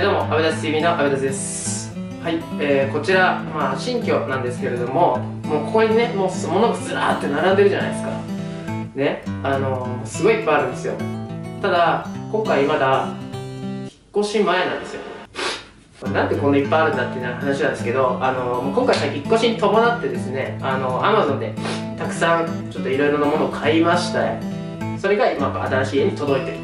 はいどうも、アベダス TV のアベダスです。はい、えー、こちら、まあ、新居なんですけれども、もうここにね、もう物がずらーって並んでるじゃないですか。ね、あのー、すごいいっぱいあるんですよ。ただ、今回まだ、引っ越し前なんですよ。なんでこんないっぱいあるんだっていう話なんですけど、あのー、今回引っ越しに伴ってですね、あのー、Amazon でたくさんちょっといろいろなものを買いましたそれが今新しい家に届いてる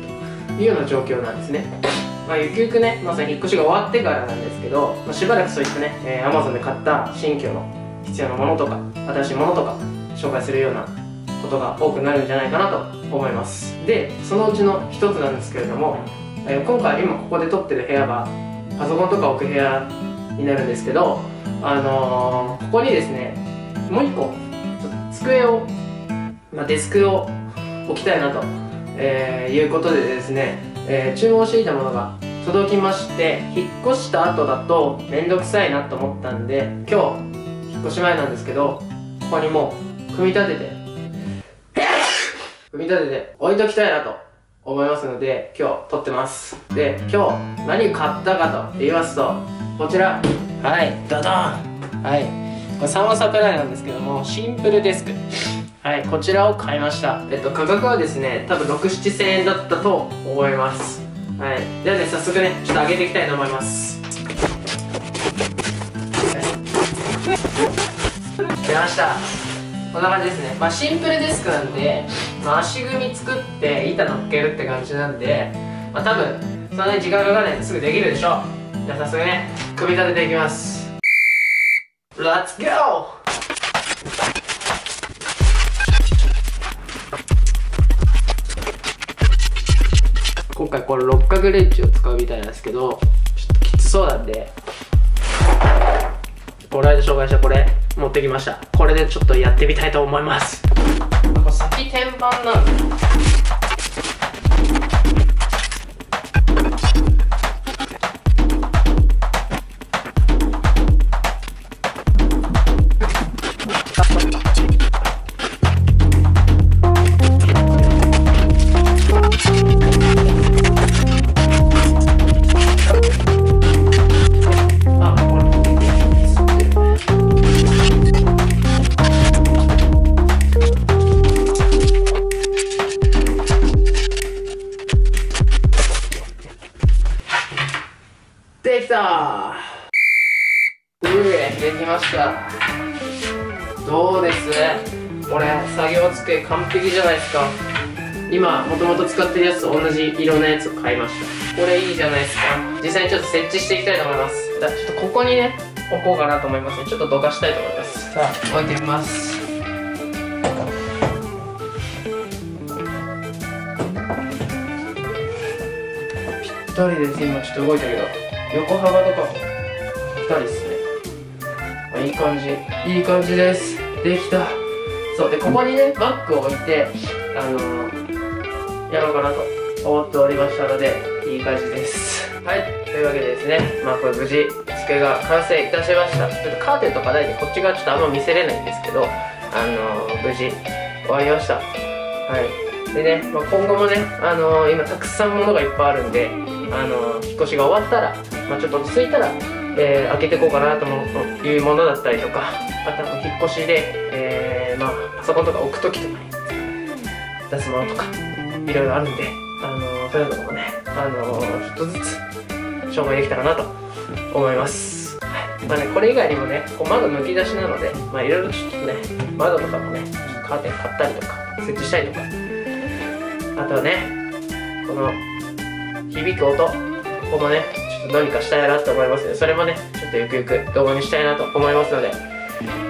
というような状況なんですね。まあ、ゆくゆくね、まさに引っ越しが終わってからなんですけど、まあ、しばらくそういったね、えー、Amazon で買った新居の必要なものとか、新しいものとか、紹介するようなことが多くなるんじゃないかなと思います。で、そのうちの一つなんですけれども、えー、今回今ここで撮ってる部屋は、パソコンとか置く部屋になるんですけど、あのー、ここにですね、もう一個、机を、まあ、デスクを置きたいなと、えー、いうことでですね、えー、注文していたものが届きまして引っ越した後だと面倒くさいなと思ったんで今日引っ越し前なんですけどここにもう組み立てて組み立てて置いときたいなと思いますので今日撮ってます。で今日何買ったかと言いますとこちら。はいドドン。はい。これ3話サプライなんですけどもシンプルデスク。はい、こちらを買いました。えっと、価格はですね、多分6、7千円だったと思います。はい。ではね、早速ね、ちょっと上げていきたいと思います。出ました。こんな感じですね。まあ、シンプルデスクなんで、まあ、足組み作って板乗っけるって感じなんで、まあ、多分、そんなに時間かかんないんですぐできるでしょう。じゃあ早速ね、組み立てていきます。Let's go! 回これ六角レンチを使うみたいなんですけどちょっときつそうなんでこの間紹介したこれ持ってきました。これでちょっとやってみたいと思います。これ先天板なんですうえできました。どうです？これ作業机完璧じゃないですか。今もともと使ってるやつと同じ色のやつを買いました。これいいじゃないですか。実際にちょっと設置していきたいと思います。じゃあちょっとここにね置こうかなと思いますね。ちょっとどかしたいと思います。さあ置いてみます。ぴったりです。今ちょっと動いたけど。横幅とかもぴったりですね。あいい感じ。いい感じです。できた。そうでここにねバッグを置いてあのー、やろうかなと思っておりましたのでいい感じです。はい。というわけでですねまあこれ無事机が完成いたしました。ちょっとカーテンとかないんでこっち側ちょっとあんま見せれないんですけどあのー、無事終わりました。はい。でね、まあ、今後もね、あのー、今たくさんものがいっぱいあるんであの引っ越しが終わったら、まあ、ちょっと落ち着いたら、えー、開けていこうかなというものだったりとかあとは引っ越しで、えー、まあ、パソコンとか置く時とかに出すものとかいろいろあるんで、あのそういうのもね、あのちょっとずつ紹介できたらなと思います、はい。まあね、これ以外にもねこう窓むき出しなのでまあいろいろちょっとね窓とかもねカーテン買ったりとか設置したりとか。あとはねこの響く音ここもねちょっとどうにかしたいなと思いますのでそれもねちょっとゆくゆく動画にしたいなと思いますので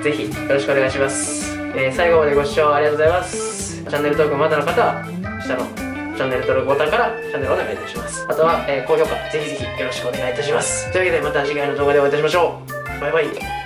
ぜひよろしくお願いします、えー、最後までご視聴ありがとうございます。チャンネル登録まだの方は下のチャンネル登録ボタンからチャンネルお願いいたします。あとは、えー、高評価ぜひぜひよろしくお願いいたします。というわけでまた次回の動画でお会いいたしましょう。バイバイ。